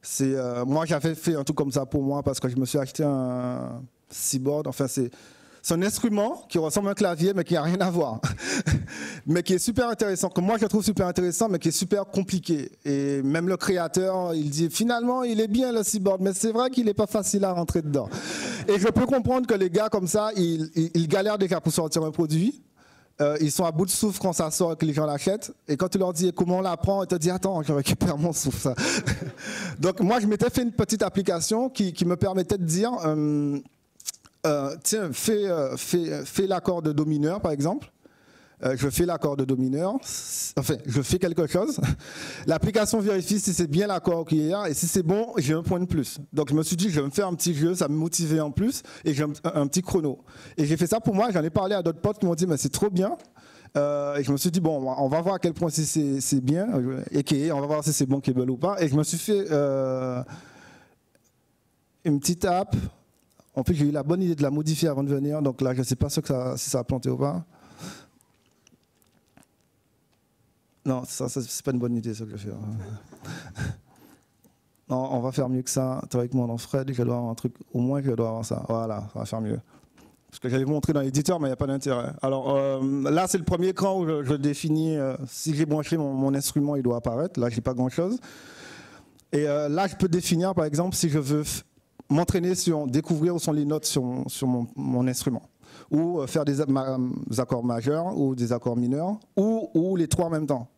C'est euh, moi j'avais fait un truc comme ça pour moi parce que je me suis acheté un keyboard, enfin c'est c'est un instrument qui ressemble à un clavier, mais qui n'a rien à voir. mais qui est super intéressant, que moi je trouve super intéressant, mais qui est super compliqué. Et même le créateur, il dit finalement, il est bien le cyborg, mais c'est vrai qu'il n'est pas facile à rentrer dedans. Et je peux comprendre que les gars comme ça, ils, galèrent déjà pour sortir un produit. Euh, ils sont à bout de souffle quand ça sort et que les gens l'achètent. Et quand tu leur dis comment on l'apprend, ils te disent attends, je récupère mon souffle. Donc moi, je m'étais fait une petite application qui, qui me permettait de dire. Euh, euh, tiens, fais, euh, fais, fais l'accord de do mineur, par exemple. Euh, je fais l'accord de do mineur, enfin, je fais quelque chose. L'application vérifie si c'est bien l'accord qui est là, et si c'est bon, j'ai un point de plus. Donc je me suis dit, je vais me faire un petit jeu, ça me motivait en plus, et j'ai un, petit chrono. Et j'ai fait ça pour moi, j'en ai parlé à d'autres potes qui m'ont dit, mais c'est trop bien. Euh, et je me suis dit, bon, on va voir à quel point c'est bien, et on va voir si c'est bon cable ou pas. Et je me suis fait euh, une petite app. En plus, j'ai eu la bonne idée de la modifier avant de venir, donc là, je ne sais pas si ça a planté ou pas. Non, ça, ça c'est pas une bonne idée, ce que je fais. Non, on va faire mieux que ça. Théoriquement, dans Fred, je dois avoir un truc, au moins, je dois avoir ça. Voilà, ça va faire mieux. Parce que j'allais vous montrer dans l'éditeur, mais il n'y a pas d'intérêt. Alors euh, là, c'est le premier écran où je, définis, euh, si j'ai branché mon, instrument, il doit apparaître. Là, je n'ai pas grand-chose. Et euh, là, je peux définir, par exemple, si je veux m'entraîner sur découvrir où sont les notes sur, sur mon, instrument, ou faire des, accords majeurs ou des accords mineurs, ou, ou les trois en même temps.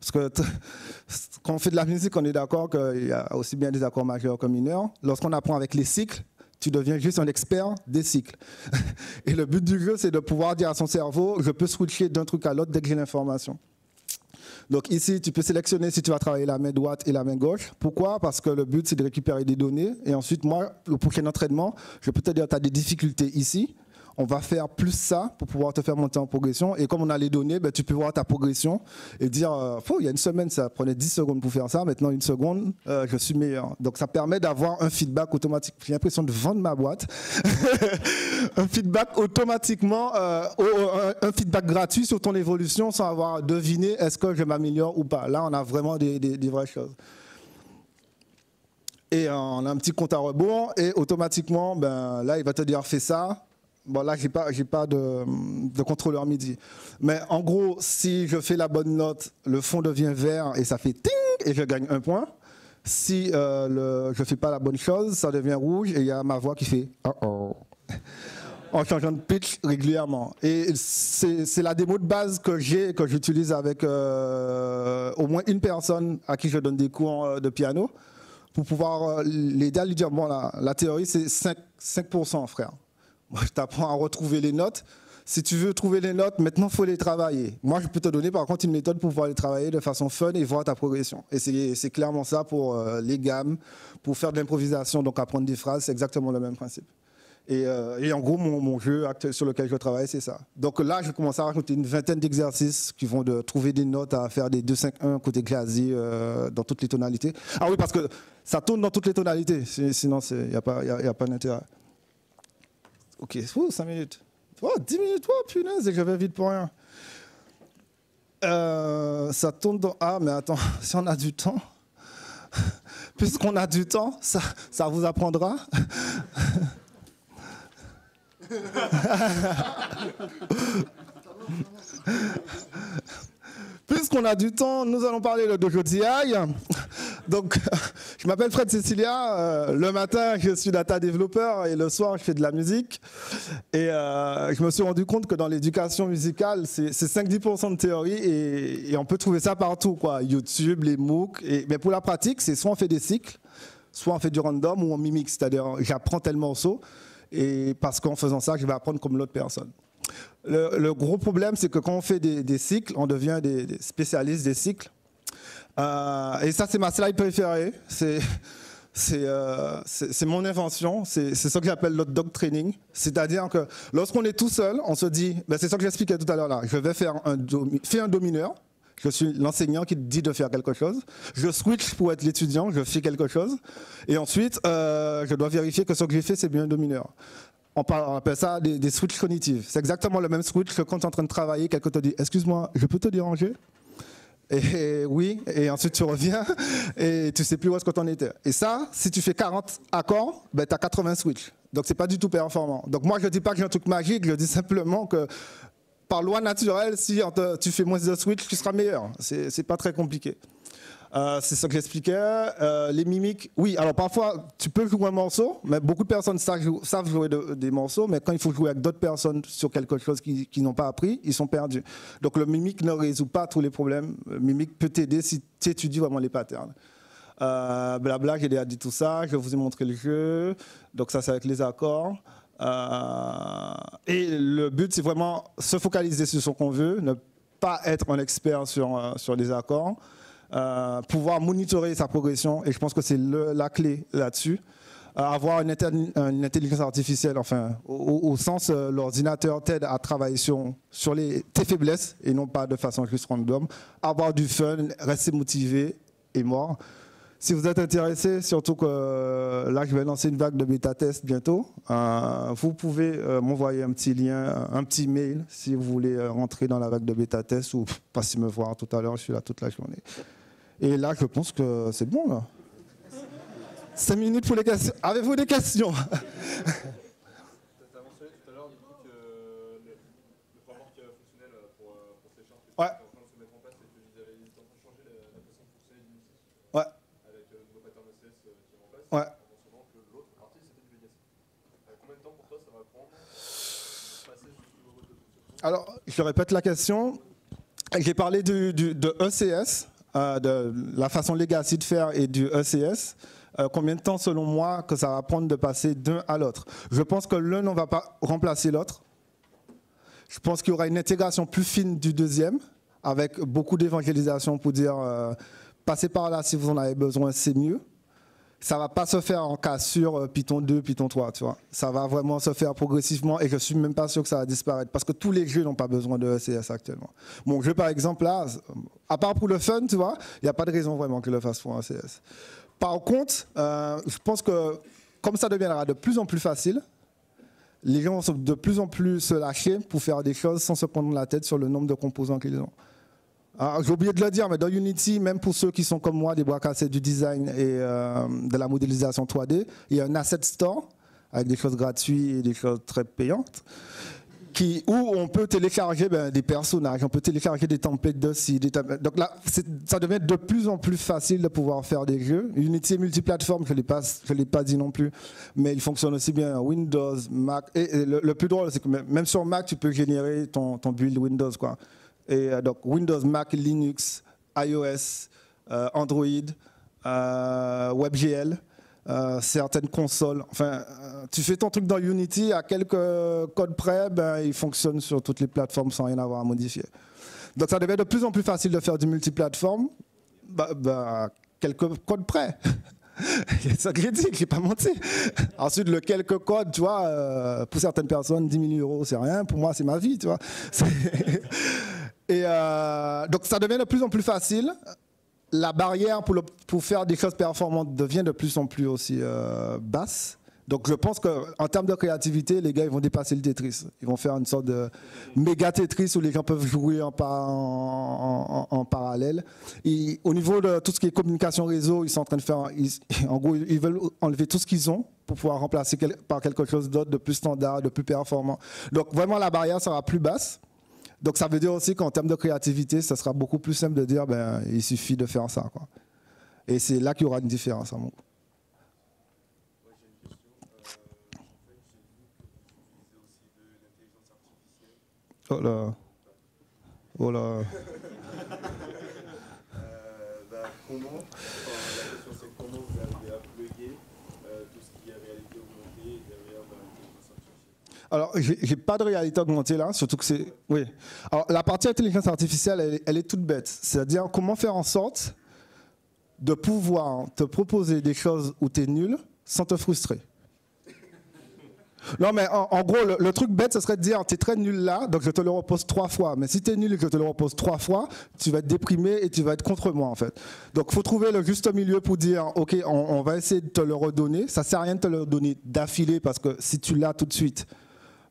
Parce que quand on fait de la musique, on est d'accord qu'il y a aussi bien des accords majeurs que mineurs. Lorsqu'on apprend avec les cycles, tu deviens juste un expert des cycles. Et le but du jeu, c'est de pouvoir dire à son cerveau, je peux switcher d'un truc à l'autre dès que j'ai l'information. Donc ici, tu peux sélectionner si tu vas travailler la main droite et la main gauche. Pourquoi? Parce que le but, c'est de récupérer des données. Et ensuite, moi, le prochain entraînement, je peux te dire, tu as des difficultés ici on va faire plus ça pour pouvoir te faire monter en progression. Et comme on a les données, ben, tu peux voir ta progression et dire, euh, il y a une semaine, ça prenait 10 secondes pour faire ça, maintenant une seconde, euh, je suis meilleur. Donc ça permet d'avoir un feedback automatique. J'ai l'impression de vendre ma boîte. un feedback automatiquement, euh, un, feedback gratuit sur ton évolution sans avoir deviné est-ce que je m'améliore ou pas. Là, on a vraiment des, vraies choses et on a un petit compte à rebours et automatiquement, ben, là, il va te dire fais ça, Bon, là, je n'ai pas, pas de, contrôleur MIDI. Mais en gros, si je fais la bonne note, le fond devient vert et ça fait ting et je gagne un point. Si euh, je ne fais pas la bonne chose, ça devient rouge et il y a ma voix qui fait oh oh en changeant de pitch régulièrement. Et c'est la démo de base que j'ai, que j'utilise avec euh, au moins une personne à qui je donne des cours euh, de piano pour pouvoir l'aider à lui dire bon, la, la théorie, c'est 5%, 5%, frère. Je t'apprends à retrouver les notes. Si tu veux trouver les notes, maintenant, il faut les travailler. Moi, je peux te donner, par contre, une méthode pour pouvoir les travailler de façon fun et voir ta progression. Et c'est clairement ça pour euh, les gammes, pour faire de l'improvisation, donc apprendre des phrases, c'est exactement le même principe. Et, euh, en gros, mon, jeu actuel sur lequel je travaille, c'est ça. Donc là, je commence à raconter une vingtaine d'exercices qui vont de trouver des notes à faire des 2-5-1 côté clavier euh, dans toutes les tonalités. Ah oui, parce que ça tourne dans toutes les tonalités, sinon il n'y pas, a pas d'intérêt. Ok, 5 minutes. Oh, 10 minutes, oh punaise, j'avais vite pour rien. Euh, ça tourne dans. Ah, mais attends, si on a du temps, puisqu'on a du temps, ça, ça vous apprendra. Puisqu'on a du temps, nous allons parler de Dojo Donc, je m'appelle Fred Cecilia. Euh, le matin, je suis data développeur et le soir, je fais de la musique. Et euh, je me suis rendu compte que dans l'éducation musicale, c'est 5-10% de théorie et, on peut trouver ça partout, quoi. YouTube, les MOOC. Mais pour la pratique, c'est soit on fait des cycles, soit on fait du random ou on mimique. C'est-à-dire, j'apprends tel morceau et parce qu'en faisant ça, je vais apprendre comme l'autre personne. Le, gros problème, c'est que quand on fait des, cycles, on devient des, spécialistes des cycles. Euh, et ça, c'est ma slide préférée. C'est euh, mon invention, c'est ça que j'appelle l'hot dog training. C'est-à-dire que lorsqu'on est tout seul, on se dit, ben c'est ça que j'expliquais tout à l'heure je vais faire un, fais un domineur, je suis l'enseignant qui dit de faire quelque chose, je switch pour être l'étudiant, je fais quelque chose, et ensuite, euh, je dois vérifier que ce que j'ai fait, c'est bien un domineur on, appelle ça des, des switches cognitifs. C'est exactement le même switch que quand tu es en train de travailler, quelqu'un te dit Excuse-moi, je peux te déranger? Et oui, et ensuite tu reviens et tu sais plus où est-ce que tu en étais. Et ça, si tu fais 40 accords, ben, tu as 80 switches. Donc c'est pas du tout performant. Donc moi je dis pas que j'ai un truc magique, je dis simplement que par loi naturelle, si tu fais moins de switches, tu seras meilleur. C'est pas très compliqué. Euh, c'est ça que j'expliquais. Euh, les mimiques, oui, alors parfois tu peux jouer un morceau, mais beaucoup de personnes savent jouer, des morceaux, mais quand il faut jouer avec d'autres personnes sur quelque chose qu'ils n'ont pas appris, ils sont perdus. Donc le mimique ne résout pas tous les problèmes. Le mimique peut t'aider si tu étudies vraiment les patterns. Euh, blabla, j'ai déjà dit tout ça, je vous ai montré le jeu, donc ça c'est avec les accords. et le but c'est vraiment se focaliser sur ce qu'on veut, ne pas être un expert sur, sur les accords. Euh, pouvoir monitorer sa progression, et je pense que c'est la clé là-dessus. avoir une, intelligence artificielle, enfin, au, sens, euh, l'ordinateur t'aide à travailler sur, sur les, tes faiblesses et non pas de façon juste random. Avoir du fun, rester motivé et mort. Si vous êtes intéressé, surtout que euh, là je vais lancer une vague de bêta test bientôt, euh, vous pouvez m'envoyer un petit lien, un petit mail si vous voulez rentrer dans la vague de bêta test ou passer me voir tout à l'heure, je suis là toute la journée. Et là je pense que c'est bon là. 5 minutes pour les questions. Avez-vous des questions? Tu as mentionné tout à l'heure que le framework fonctionnel pour, pour ces chartes ouais. Ouais. Avec le nouveau pattern OCS qui est en place. Ouais. En mentionnant que l'autre partie c'était du Legacy. Combien de temps pour toi ça va prendre passer jusqu'au Alors, je répète la question. J'ai parlé du, du, de ECS, de la façon legacy de faire et du ECS. Euh, combien de temps, selon moi, que ça va prendre de passer d'un à l'autre? Je pense que l'un ne va pas remplacer l'autre. Je pense qu'il y aura une intégration plus fine du deuxième, avec beaucoup d'évangélisation pour dire euh, passez par là si vous en avez besoin, c'est mieux. Ça va pas se faire en cas sur euh, Python 2, Python 3, tu vois. Ça va vraiment se faire progressivement et je suis même pas sûr que ça va disparaître parce que tous les jeux n'ont pas besoin de ECS actuellement. Mon jeu, par exemple, là, à part pour le fun, tu vois, il n'y a pas de raison vraiment que le fasse pour un ECS. Par contre, euh, je pense que comme ça deviendra de plus en plus facile, les gens vont de plus en plus se lâcher pour faire des choses sans se prendre la tête sur le nombre de composants qu'ils ont. J'ai oublié de le dire, mais dans Unity, même pour ceux qui sont comme moi, des bras cassés du design et euh, de la modélisation 3D, il y a un asset store avec des choses gratuites et des choses très payantes où on peut télécharger ben, des personnages, on peut télécharger des templates de. Donc là, ça devient de plus en plus facile de pouvoir faire des jeux. Unity est multiplateforme, je ne l'ai pas dit non plus, mais il fonctionne aussi bien Windows, Mac. Et, le, plus drôle, c'est que même sur Mac, tu peux générer ton, build Windows. Quoi. Et euh, donc Windows, Mac, Linux, iOS, euh, Android, euh, WebGL. Certaines consoles. Enfin, tu fais ton truc dans Unity, à quelques codes près, ben, il fonctionne sur toutes les plateformes sans rien avoir à modifier. Donc ça devient de plus en plus facile de faire du multiplateforme, bah, bah, quelques codes près. ça critique, j'ai pas menti. Ensuite, le quelques codes, tu vois, pour certaines personnes, 10 000 euros, c'est rien. Pour moi, c'est ma vie, tu vois. Et donc, ça devient de plus en plus facile la barrière pour, faire des choses performantes devient de plus en plus aussi euh, basse. Donc je pense qu'en termes de créativité, les gars ils vont dépasser le Tetris. Ils vont faire une sorte de méga Tetris où les gens peuvent jouer en, parallèle. Au niveau de tout ce qui est communication réseau, ils sont en train de faire, en gros, ils veulent enlever tout ce qu'ils ont pour pouvoir remplacer par quelque chose d'autre, de plus standard, de plus performant. Donc vraiment la barrière sera plus basse. Donc ça veut dire aussi qu'en termes de créativité, ça sera beaucoup plus simple de dire ben, il suffit de faire ça. Et c'est là qu'il y aura une différence. Hein, oh là. Oh là. euh, bah, comment, la question c'est comment vous arrivez à plugger euh, tout ce qui est réalité augmentée derrière bah, alors, j'ai pas de réalité augmentée là, surtout que c'est. Oui. Alors, la partie intelligence artificielle, elle, est toute bête. C'est-à-dire comment faire en sorte de pouvoir te proposer des choses où tu es nul sans te frustrer? Non, mais en, gros, le, truc bête, ce serait de dire, tu es très nul là, donc je te le repose trois fois. Mais si tu es nul et que je te le repose trois fois, tu vas être déprimé et tu vas être contre moi, en fait. Donc, il faut trouver le juste milieu pour dire, OK, on, va essayer de te le redonner. Ça sert à rien de te le donner d'affilée parce que si tu l'as tout de suite,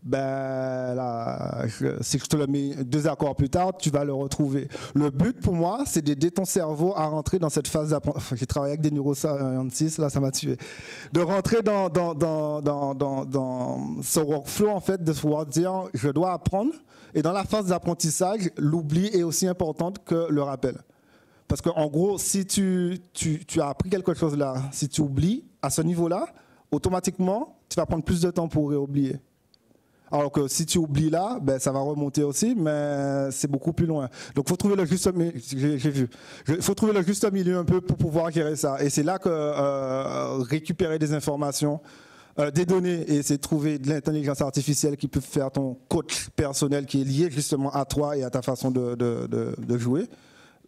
ben là, si je te le mets deux accords plus tard, tu vas le retrouver. Le but pour moi, c'est d'aider ton cerveau à rentrer dans cette phase d'apprentissage. J'ai travaillé avec des neurosciences, là, ça m'a tué. De rentrer dans, dans, dans, dans, dans ce workflow, en fait, de pouvoir dire, je dois apprendre. Et dans la phase d'apprentissage, l'oubli est aussi importante que le rappel. Parce qu'en gros, si tu, tu, tu as appris quelque chose là, si tu oublies à ce niveau-là, automatiquement, tu vas prendre plus de temps pour réoublier. Alors que si tu oublies là, ben, ça va remonter aussi, mais c'est beaucoup plus loin. Donc faut trouver le juste milieu, faut trouver le juste milieu un peu pour pouvoir gérer ça. Et c'est là que euh, récupérer des informations, euh, des données, et c'est trouver de l'intelligence artificielle qui peut faire ton coach personnel qui est lié justement à toi et à ta façon de, jouer,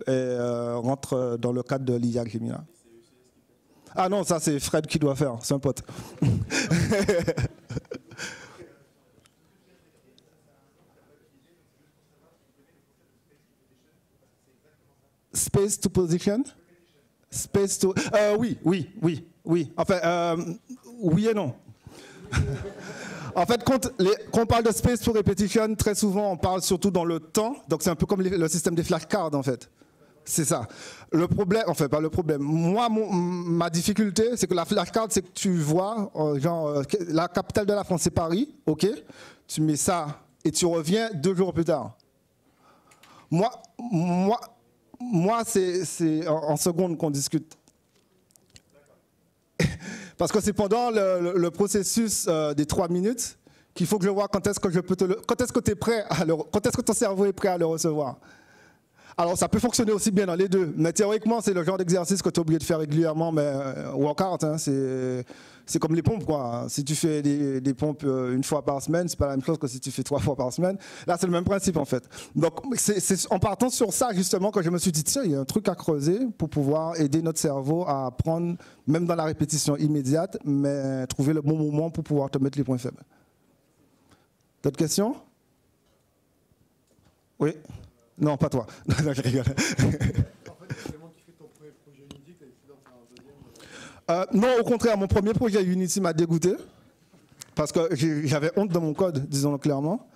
euh, rentre dans le cadre de l'IA là. Ah non, ça c'est Fred qui doit faire, c'est un pote. Space to position? Space to... Euh, oui, oui, oui, oui. Enfin, euh, oui et non. en fait, quand, on parle de space to repetition, très souvent, on parle surtout dans le temps. Donc, c'est un peu comme le système des flashcards, en fait. C'est ça. Le problème, enfin, pas le problème. Moi, ma difficulté, c'est que la flashcard, c'est que tu vois, euh, genre, la capitale de la France, c'est Paris, ok? Tu mets ça et tu reviens deux jours plus tard. Moi, moi, moi, c'est en, seconde qu'on discute. Parce que c'est pendant le, processus euh, des trois minutes qu'il faut que je vois quand est-ce que je peux te quand est-ce que es prêt à le, quand est-ce que ton cerveau est prêt à le recevoir. Alors ça peut fonctionner aussi bien dans les deux, mais théoriquement c'est le genre d'exercice que tu es obligé de faire régulièrement, mais euh, workout, hein, c'est comme les pompes, quoi. Si tu fais des, pompes euh, une fois par semaine, c'est pas la même chose que si tu fais trois fois par semaine. Là, c'est le même principe, en fait. Donc, c'est en partant sur ça, justement, que je me suis dit, tiens, il y a un truc à creuser pour pouvoir aider notre cerveau à apprendre, même dans la répétition immédiate, mais trouver le bon moment pour pouvoir te mettre les points faibles. D'autres questions? Oui Non, pas toi. je rigole. Euh, non, au contraire, mon premier projet Unity m'a dégoûté parce que j'avais honte de mon code, disons-le clairement.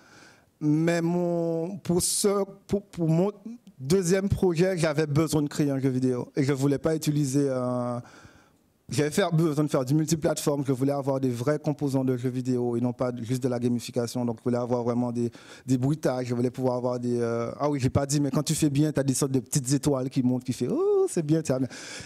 Mais mon, pour, mon deuxième projet, j'avais besoin de créer un jeu vidéo et je ne voulais pas utiliser. un j'avais besoin de faire du multiplateforme, je voulais avoir des vrais composants de jeux vidéo et non pas juste de la gamification. Donc, je voulais avoir vraiment des, des bruitages, je voulais pouvoir avoir des. Euh, ah oui, j'ai pas dit, mais quand tu fais bien, tu as des sortes de petites étoiles qui montent, qui font Oh, c'est bien, bien.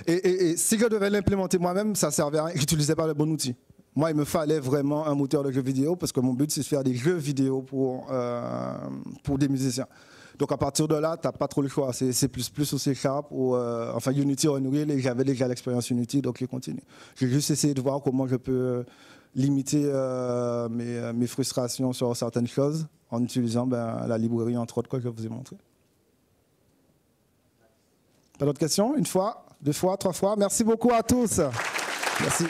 Et, et, si je devais l'implémenter moi-même, ça servait à rien. J'utilisais pas le bon outil. Moi, il me fallait vraiment un moteur de jeux vidéo parce que mon but, c'est de faire des jeux vidéo pour, euh, pour des musiciens. Donc à partir de là, tu n'as pas trop le choix. C'est plus au C Sharp ou euh, enfin Unity Unreal et j'avais déjà l'expérience Unity, donc je continue. J'ai juste essayé de voir comment je peux euh, limiter euh, mes, frustrations sur certaines choses en utilisant ben, la librairie entre autres que je vous ai montré. Pas d'autres questions? Une fois, deux fois, trois fois? Merci beaucoup à tous. Merci.